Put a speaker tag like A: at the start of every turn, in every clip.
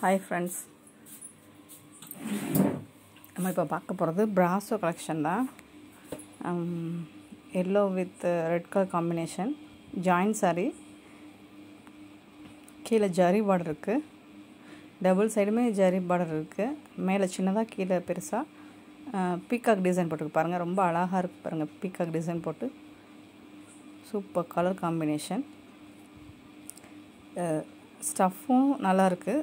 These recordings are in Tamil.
A: ஹாய் ஃப்ரெண்ட்ஸ் நம்ம இப்போ பார்க்க போகிறது ப்ராஸோ கலெக்ஷன் தான். Yellow with red colour combination joint sari கீழே ஜரி பார்டர் இருக்குது டபுள் சைடுமே ஜரி பார்டர் இருக்குது மேலே சின்னதாக கீழே பெருசாக பீக்காக் uh, டிசைன் போட்டுருக்கு. பாருங்கள் ரொம்ப அழகாக இருக்குது பாருங்கள் பீக்காக் டிசைன் போட்டு. சூப்பர் கலர் காம்பினேஷன் ஸ்டஃப்பும் நல்லாயிருக்கு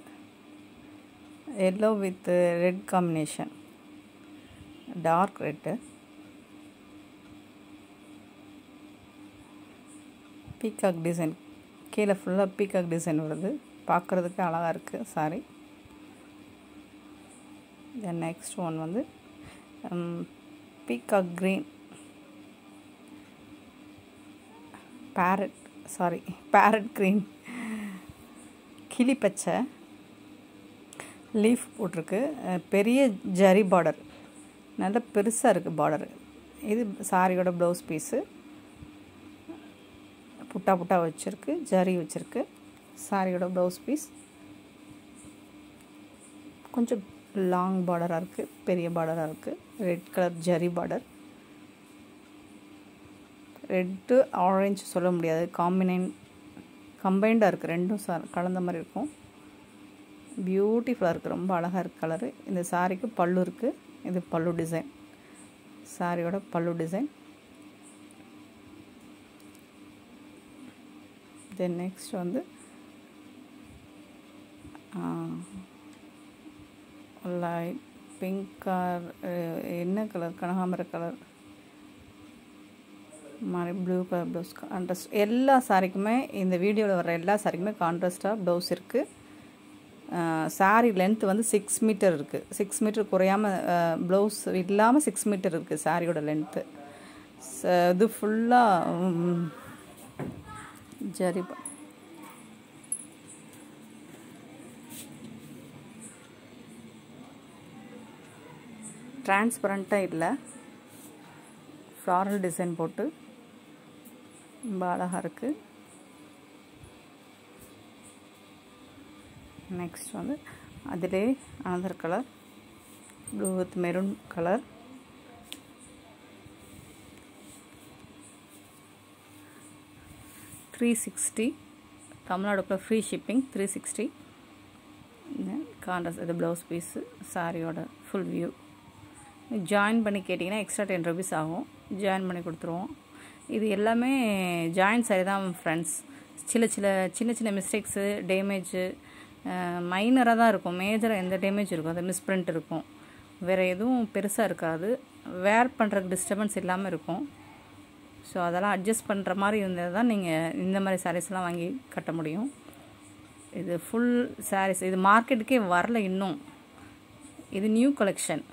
A: yellow with red combination dark red peacock design கீழே ஃபுல்லாக பீகாக் டிசைன் வருது. பார்க்குறதுக்கு அழகாக இருக்குது சாரி தென் நெக்ஸ்ட் ஒன் வந்து peacock green parrot sari parrot green கிளி பச்சை. லீஃப் போட்டிருக்கு. பெரிய ஜரி பார்டர். நல்ல பெருசாக இருக்குது பார்டர். இது சாரியோட ப்ளவுஸ் பீஸு. புட்டா புட்டா வச்சுருக்கு ஜரி வச்சுருக்கு சாரியோட ப்ளவுஸ் பீஸ். கொஞ்சம் லாங் பார்டராக இருக்குது பெரிய பார்டராக இருக்குது red colour zari border. Red orange சொல்ல முடியாது. காம்பினைன் கம்பைண்டாக இருக்குது ரெண்டும் சா கலந்த மாதிரி இருக்கும். பியூட்டிஃபுல்லாக இருக்குது ரொம்ப அழகாக இருக்குது கலரு இந்த சாரிக்கு பல்லு இருக்குது இது பல்லு டிசைன் சாரியோட பல்லு டிசைன் தென் நெக்ஸ்ட் வந்து லைட் பிங்க் கலர் என்ன கலர் கனகாமர கலர் மாதிரி ப்ளூ கலர் ப்ளவுஸ் கான்ட்ராஸ்ட் எல்லா சாரிக்குமே இந்த வீடியோவில் வர எல்லா சாரிக்குமே கான்ட்ராஸ்ட்டாக ப்ளவுஸ் இருக்குது சாரி லென்த் வந்து சிக்ஸ் மீட்டர் இருக்குது சிக்ஸ் மீட்டர் குறையாமல் ப்ளவுஸ் இல்லாமல் சிக்ஸ் மீட்டர் இருக்குது சாரியோட லென்த்து இது ஃபுல்லாக ஜரி டிரான்ஸ்பரண்ட்டாக இல்லை. ஃப்ளாரல் டிசைன் போட்டு ரொம்ப அழகாக இருக்குது நெக்ஸ்ட் வந்து அதிலே another colour blue with maroon colour three sixty தமிழ்நாடுக்குள்ள free shipping three sixty contrast இது ப்ளவுஸ் பீஸு சாரியோட ஃபுல் வியூ ஜாயின் பண்ணி கேட்டிங்கன்னா எக்ஸ்ட்ரா டென் ருபீஸ் ஆகும். ஜாயின் பண்ணி கொடுத்துருவோம். இது எல்லாமே ஜாயின் சாரி தான் ஃப்ரெண்ட்ஸ் சில சில சின்ன சின்ன மிஸ்டேக்ஸு டேமேஜு மைனராக தான் இருக்கும். மேஜராக எந்த டேமேஜ் இருக்கும். அது மிஸ்பிரிண்ட் இருக்கும். வேறு எதுவும் பெருசாக இருக்காது. வேர் பண்ணுறதுக்கு டிஸ்டர்பன்ஸ் இல்லாமல் இருக்கும். ஸோ அதெல்லாம் அட்ஜஸ்ட் பண்ணுற மாதிரி இருந்தது தான் நீங்கள் இந்த மாதிரி சாரீஸ்லாம் வாங்கி கட்ட முடியும். இது ஃபுல் சாரீஸ் இது மார்க்கெட்டுக்கே வரல இன்னும். இது நியூ கலெக்ஷன்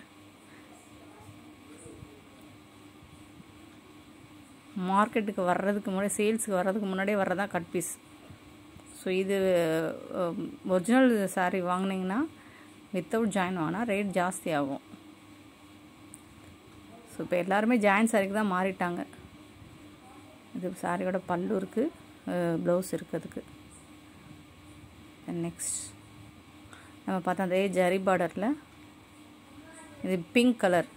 A: மார்க்கெட்டுக்கு வர்றதுக்கு முன்னாடி சேல்ஸுக்கு வர்றதுக்கு முன்னாடியே வர்றதான் கட் பீஸ் ஸோ இது um, ஒரிஜினல் சாரீ வாங்கினீங்கன்னா வித்தவுட் ஜாயின் வாங்கினா ரேட் ஜாஸ்தி ஆகும் ஸோ இப்போ எல்லாருமே ஜாயின் சாரிக்கு தான் மாறிட்டாங்க. இது சாரியோட பல்லு இருக்குது ப்ளவுஸ் இருக்குது அதுக்கு. நெக்ஸ்ட் நம்ம பார்த்தா அதே ஜரி பார்டரில் இது பிங்க் கலர்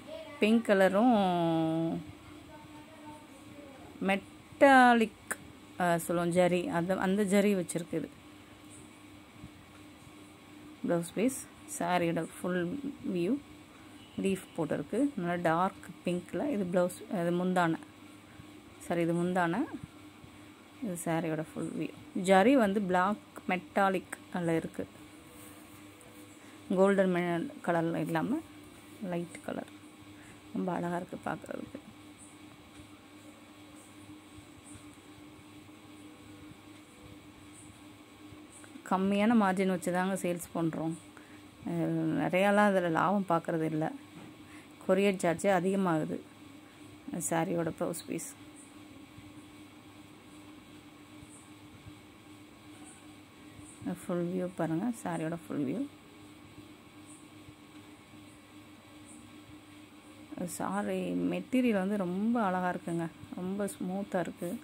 A: பிங்க் கலரும் மெட்டாலிக் சொல்லுவோம் ஜரி. அந்த அந்த ஜரி வச்சுருக்குது ப்ளவுஸ் பீஸ் சாரியோட ஃபுல் வியூ லீஃப் போட்டிருக்கு. நல்லா டார்க் பிங்க்கில் இது ப்ளவுஸ் இது முந்தான. சாரி இது முந்தான. இது சாரியோட ஃபுல் வியூ ஜரி வந்து பிளாக் மெட்டாலிக் அதில் இருக்குது கோல்டன் கலரில் இல்லாமல் லைட் கலர் ரொம்ப அழகாக இருக்குது பார்க்குறதுக்கு கம்மியான மார்ஜின் வச்சு தாங்க சேல்ஸ் பண்ணுறோம் நிறையாலாம் அதில் லாபம் பார்க்குறது இல்லை. கொரியர் சார்ஜே அதிகமாகுது. சாரியோட ப்ளவுஸ் பீஸ் ஃபுல் வியூ பாருங்கள் சாரியோட ஃபுல் வியூ சாரி மெட்டீரியல் வந்து ரொம்ப அழகாக இருக்குங்க. ரொம்ப ஸ்மூத்தாக இருக்குது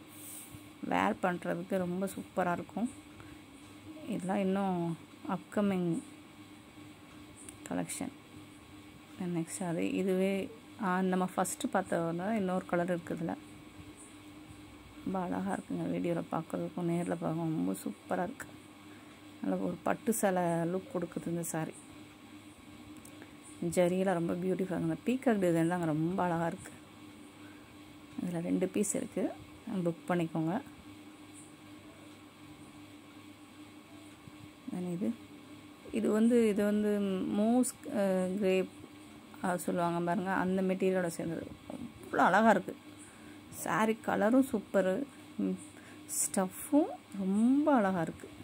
A: வேர் பண்ணுறதுக்கு ரொம்ப சூப்பராக இருக்கும். இதெல்லாம் இன்னும் அப்கமிங் கலெக்ஷன் நெக்ஸ்ட் அது இதுவே நம்ம ஃபஸ்ட்டு பார்த்தோன்னா இன்னொரு கலர் இருக்குதுல. ரொம்ப அழகாக இருக்குங்க வீடியோவில் பார்க்குறதுக்கும் நேரில் பார்க்க ரொம்ப சூப்பராக இருக்குது நல்ல ஒரு பட்டு சேலை லுக் கொடுக்குது இந்த சாரி ஜரியெலாம் ரொம்ப பியூட்டிஃபுல்லாக இந்த பீக்கர் டிசைன் தாங்க ரொம்ப அழகாக இருக்குது இதில் ரெண்டு பீஸ் இருக்குது புக் பண்ணிக்கோங்க. தானே இது? இது வந்து இது வந்து மூஸ் கிரேப் சொல்லுவாங்க பாருங்கள் அந்த மெட்டீரியலோட சேர்ந்தது. அவ்வளோ அழகாக இருக்குது saree கலரும் சூப்பரு ஸ்டஃப்பும் ரொம்ப அழகாக இருக்குது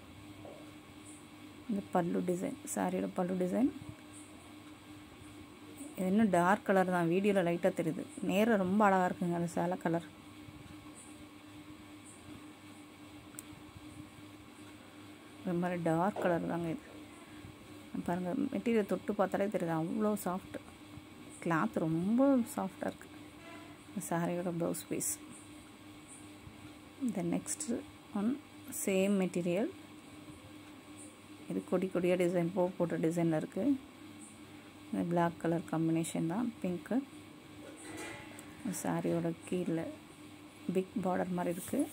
A: இந்த பல்லு டிசைன் சாரியோட பல்லு டிசைன் இது இன்னும் டார்க் கலர் தான். வீடியோவில் லைட்டாக தெரியுது. நேரம் ரொம்ப அழகாக இருக்குங்க அந்த சேலை கலர் ஒரு மாதிரி டார்க் கலர் தாங்க இது. பாருங்கள் மெட்டீரியல் தொட்டு பார்த்தாலே தெரியுது அவ்வளோ சாஃப்ட் கிளாத் ரொம்ப சாஃப்டாக இருக்குது சாரியோட blouse piece then next one same material இது கொடி கொடியாக டிசைன் போ போட்ட டிசைனில் இருக்குது இந்த பிளாக் கலர் காம்பினேஷன் தான் பிங்க்கு சாரியோட கீழே பிக் பார்டர் மாதிரி இருக்குது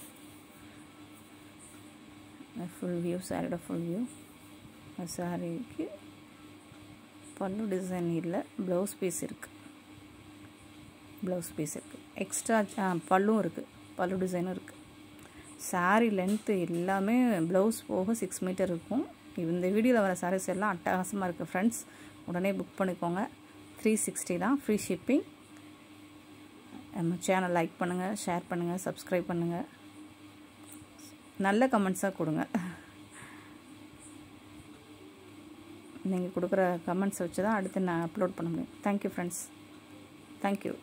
A: ஃபுல் வியூ சாரியோட ஃபுல் வியூ சாரிக்கு பல்லு டிசைன் இல்லை ப்ளவுஸ் பீஸ் இருக்குது ப்ளவுஸ் பீஸ் இருக்குது எக்ஸ்ட்ரா பல்லும் இருக்குது பல்லு டிசைனும் இருக்குது saree லென்த்து எல்லாமே ப்ளவுஸ் போக சிக்ஸ் மீட்டர் இருக்கும். இந்த வீடியோவில் வர சாரீஸ் எல்லாம் அட்டகாசமாக இருக்குது ஃப்ரெண்ட்ஸ் உடனே புக் பண்ணிக்கோங்க. த்ரீ சிக்ஸ்டி தான் ஃப்ரீ ஷிப்பிங் நம்ம சேனல் லைக் பண்ணுங்கள் ஷேர் பண்ணுங்கள் சப்ஸ்கிரைப் பண்ணுங்கள் நல்ல கமெண்ட்ஸாக கொடுங்க. நீங்கள் கொடுக்குற கமெண்ட்ஸை வச்சு தான் அடுத்து நான் அப்லோட் பண்ண முடியும். Thank you friends thank you